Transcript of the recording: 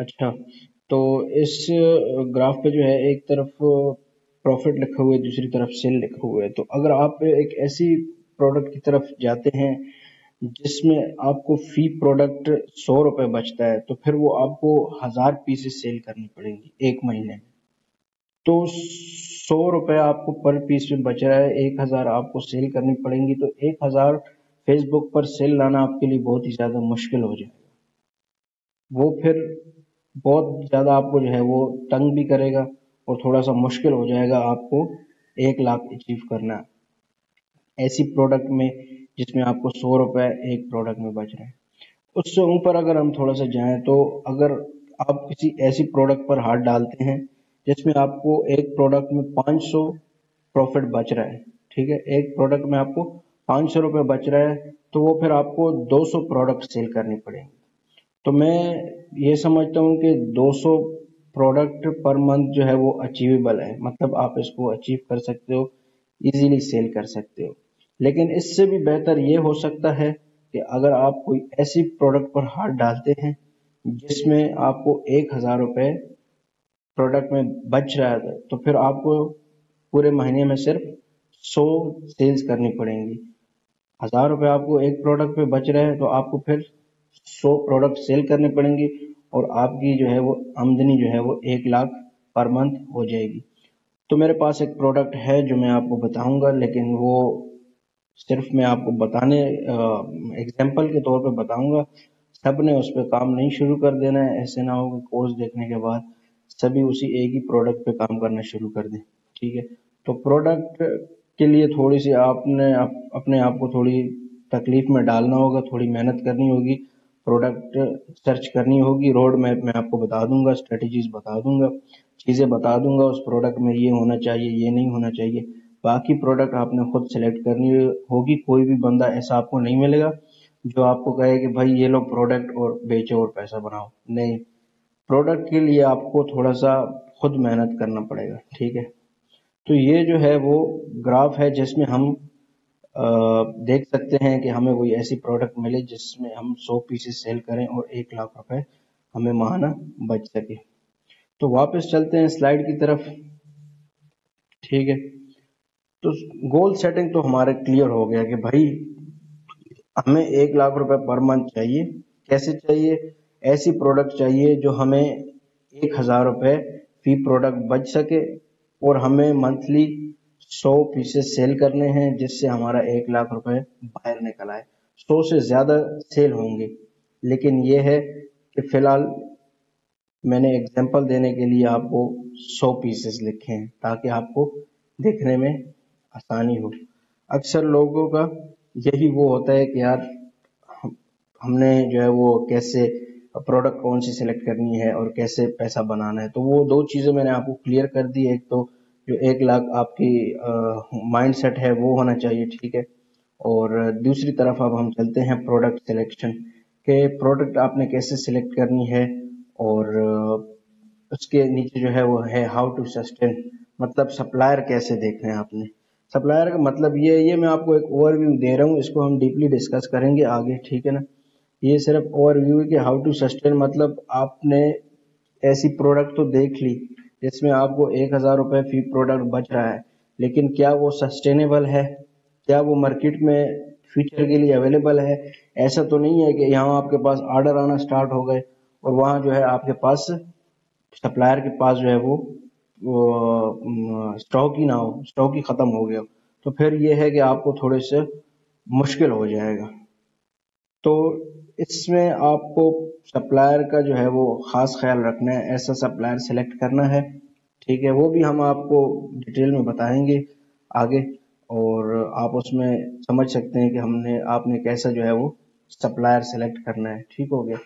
अच्छा तो इस ग्राफ पे जो है, एक तरफ़ प्रॉफिट लिखा हुआ है, दूसरी तरफ़ सेल लिखा हुआ है। तो अगर आप एक ऐसी प्रोडक्ट की तरफ़ जाते हैं, जिसमें आपको फ़ी प्रोडक्ट सौ रुपए बचता है तो फिर वो आपको हज़ार पीसेस सेल करनी पड़ेंगी एक महीने। में तो सौ रुपए आपको पर पीस में बच रहा है, एक हज़ार आपको सेल करनी पड़ेंगी तो एक हज़ार फेसबुक पर सेल लाना आपके लिए बहुत ही ज़्यादा मुश्किल हो जाएगा। वो फिर बहुत ज़्यादा आपको जो है वो तंग भी करेगा और थोड़ा सा मुश्किल हो जाएगा आपको एक लाख अचीव करना। ऐसी प्रोडक्ट में, जिसमें आपको सौ रुपये एक प्रोडक्ट में बच रहे हैं। उससे ऊपर अगर हम थोड़ा सा जाएँ तो अगर आप किसी ऐसी प्रोडक्ट पर हाथ डालते हैं, जिसमें आपको एक प्रोडक्ट में 500 प्रॉफिट बच रहा है, ठीक है? एक प्रोडक्ट में आपको पाँच सौ रुपये बच रहा है तो वो फिर आपको 200 प्रोडक्ट सेल करनी पड़ेंगी। तो मैं ये समझता हूँ कि 200 प्रोडक्ट पर मंथ जो है वो अचीवेबल है। मतलब आप इसको अचीव कर सकते हो इजीली सेल कर सकते हो। लेकिन इससे भी बेहतर ये हो सकता है कि अगर आप कोई ऐसी प्रोडक्ट पर हाथ डालते हैं, जिसमें आपको एक हज़ार रुपये प्रोडक्ट में बच रहा है तो फिर आपको पूरे महीने में सिर्फ़ सौ सेल्स करनी पड़ेंगी। हज़ार रुपये आपको एक प्रोडक्ट पे बच रहे हैं तो आपको फिर सौ प्रोडक्ट सेल करने पड़ेंगे और आपकी जो है वो आमदनी जो है वो एक लाख पर मंथ हो जाएगी। तो मेरे पास एक प्रोडक्ट है जो मैं आपको बताऊँगा लेकिन वो सिर्फ़ मैं आपको बताने एग्ज़ाम्पल के तौर पे बताऊँगा। सबने उस पर काम नहीं शुरू कर देना है। ऐसे ना हो कि कोर्स देखने के बाद सभी उसी एक ही प्रोडक्ट पे काम करना शुरू कर दें। ठीक है? तो प्रोडक्ट के लिए थोड़ी सी आपने आप, अपने आप को थोड़ी तकलीफ़ में डालना होगा थोड़ी मेहनत करनी होगी। प्रोडक्ट सर्च करनी होगी। रोड मैप में आपको बता दूँगा स्ट्रेटजीज बता दूँगा, चीज़ें बता दूँगा, उस प्रोडक्ट में ये होना चाहिए, ये नहीं होना चाहिए। बाकी प्रोडक्ट आपने खुद सेलेक्ट करनी होगी, कोई भी बंदा ऐसा आपको नहीं मिलेगा जो आपको कहे कि भाई ये लो प्रोडक्ट और बेचो और पैसा बनाओ। नहीं प्रोडक्ट के लिए आपको थोड़ा सा खुद मेहनत करना पड़ेगा, ठीक है? तो ये जो है वो ग्राफ है जिसमें हम देख सकते हैं कि हमें कोई ऐसी प्रोडक्ट मिले जिसमें हम 100 पीसेस सेल करें और एक लाख रुपए हमें महाना बच सके। तो वापस चलते हैं स्लाइड की तरफ़। ठीक है। तो गोल सेटिंग तो हमारे क्लियर हो गया कि भाई, हमें एक लाख रुपए पर मंथ चाहिए। कैसे चाहिए? ऐसी प्रोडक्ट चाहिए जो हमें एक हज़ार रुपए फ़ी प्रोडक्ट बच सके और हमें मंथली सौ पीसेस सेल करने हैं, जिससे हमारा एक लाख रुपए बाहर निकल आए। सौ से ज़्यादा सेल होंगे। लेकिन ये है कि फ़िलहाल मैंने एग्जांपल देने के लिए आपको सौ पीसेस लिखे हैं, ताकि आपको देखने में आसानी हो। अक्सर लोगों का यही वो होता है कि यार हमने जो है वो कैसे प्रोडक्ट कौन सी सिलेक्ट करनी है और कैसे पैसा बनाना है। तो वो दो चीज़ें मैंने आपको क्लियर कर दी। एक तो जो एक लाख आपकी माइंड सेट है, वो होना चाहिए, ठीक है? और दूसरी तरफ़ अब हम चलते हैं प्रोडक्ट सिलेक्शन के प्रोडक्ट आपने कैसे सिलेक्ट करनी है और उसके नीचे जो है वो है हाउ टू सस्टेन मतलब सप्लायर कैसे देखना है आपने? सप्लायर का मतलब ये ये मैं आपको एक ओवरव्यू दे रहा हूँ, इसको हम डीपली डिस्कस करेंगे आगे, ठीक है ना? ये सिर्फ़ ओवरव्यू है कि हाउ टू सस्टेन मतलब आपने ऐसी प्रोडक्ट तो देख ली जिसमें आपको एक हज़ार रुपये फ़ी प्रोडक्ट बच रहा है। लेकिन क्या वो सस्टेनेबल है? क्या वो मार्केट में फ्यूचर के लिए अवेलेबल है? ऐसा तो नहीं है कि यहाँ आपके पास ऑर्डर आना स्टार्ट हो गए और वहाँ जो है आपके पास सप्लायर के पास जो है वो स्टॉक ही ना हो स्टॉक ही ख़त्म हो गया तो फिर ये है कि आपको थोड़े से मुश्किल हो जाएगा। तो इसमें आपको सप्लायर का जो है वो ख़ास ख्याल रखना है। ऐसा सप्लायर सेलेक्ट करना है। ठीक है, वो भी हम आपको डिटेल में बताएँगे आगे और आप उसमें समझ सकते हैं कि हमने, आपने कैसा जो है वो सप्लायर सेलेक्ट करना है। ठीक हो गया।